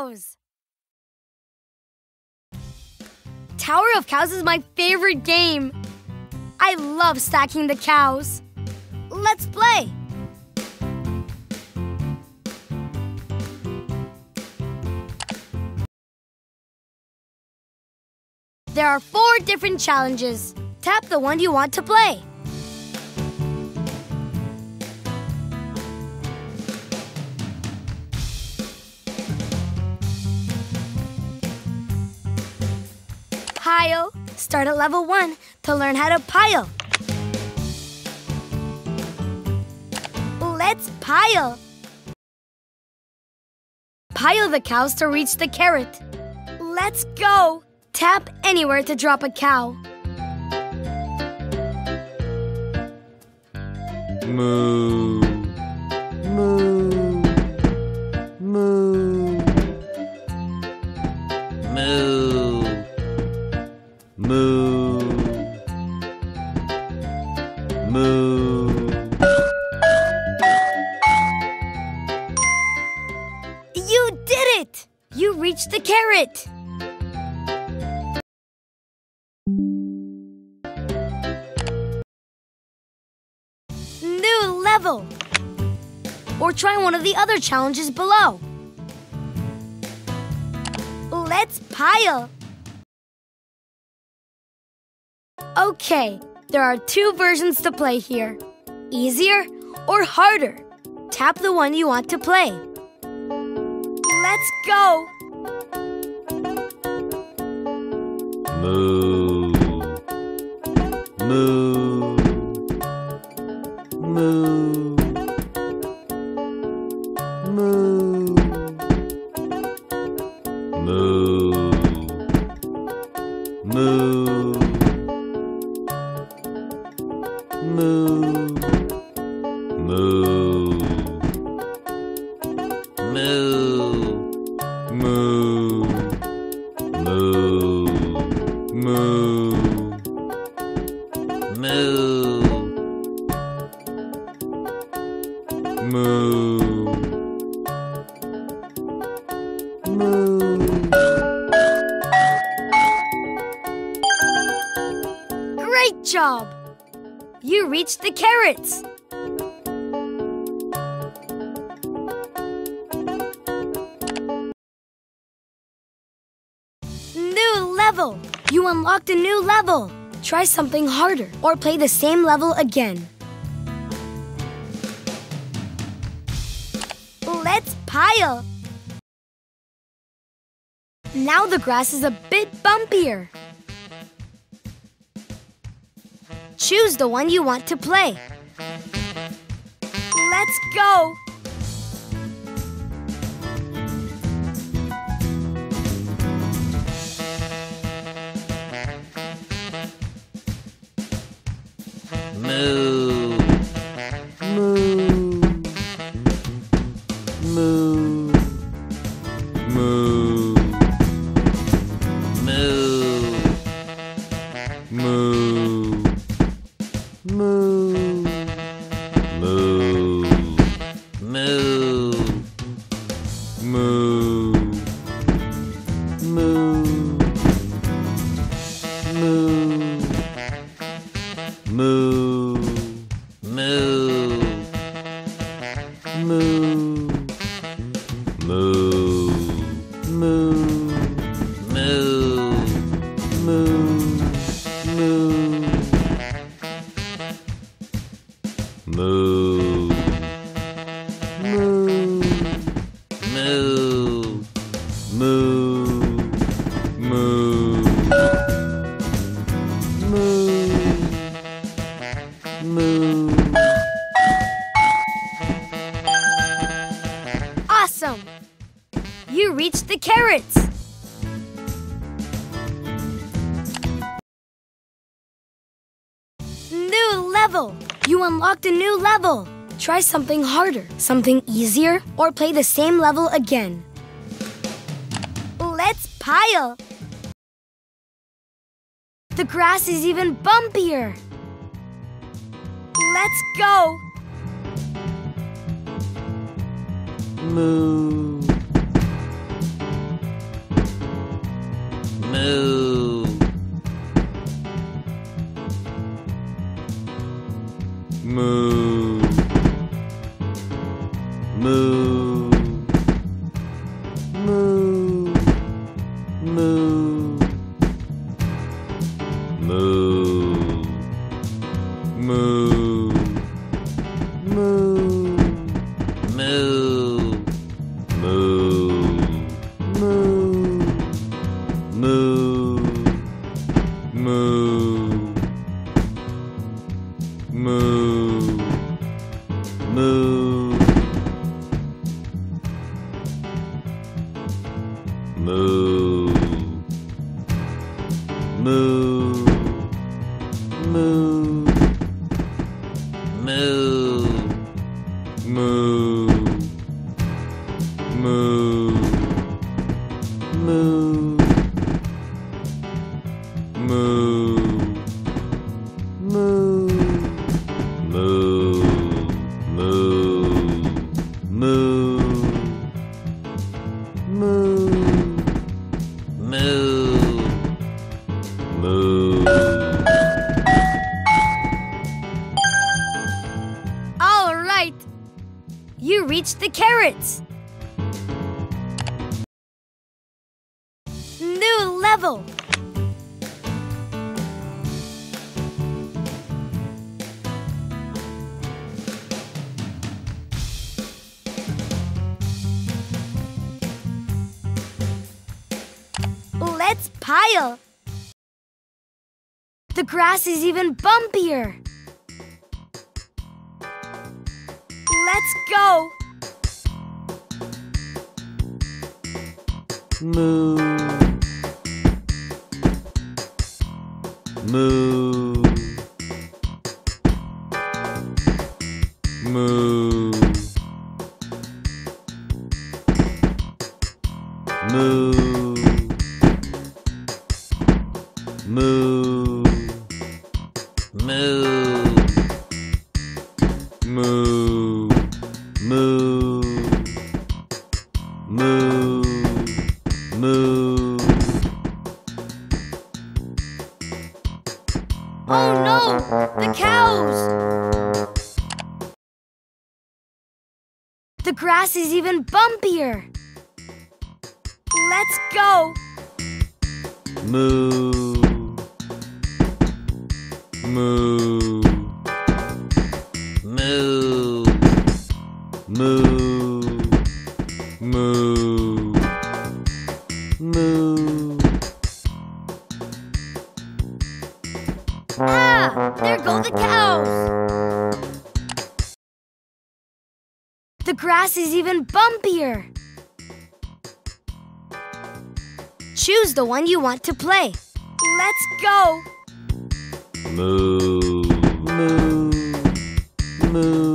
cows! Tower of Cows is my favorite game. I love stacking the cows. Let's play! There are four different challenges. Tap the one you want to play. Pile. Start at level 1 to learn how to pile. Let's pile. Pile the cows to reach the carrot. Let's go. Tap anywhere to drop a cow. Moo. Level. Or try one of the other challenges below. Let's pile. Okay, there are two versions to play here. Easier or harder? Tap the one you want to play. Let's go! Moo. Moo. Moo. Moo. Moo. Moo. Moo. Moo. Moo. Moo. Great job! You reached the carrots. New level! You unlocked a new level. Try something harder or play the same level again. Let's pile! Now the grass is a bit bumpier. Choose the one you want to play. Let's go! Moo. Moo. Moo. Moo. moon. level! You unlocked a new level! Try something harder, something easier, or play the same level again. Let's pile! The grass is even bumpier! Let's go! Moo. Moo. Moo. Moo. Moo. Moo. Moo. Moo. Moo. Moo. Moo, moo, moo, moo, moo, moo, moo, moo, moo, moo. All right. You reached the carrots. Level. Let's pile. The grass is even bumpier. Let's go. moo move. No! The cows! The grass is even bumpier. Let's go. moo moo grass is even bumpier. Choose the one you want to play. Let's go. moo moo moo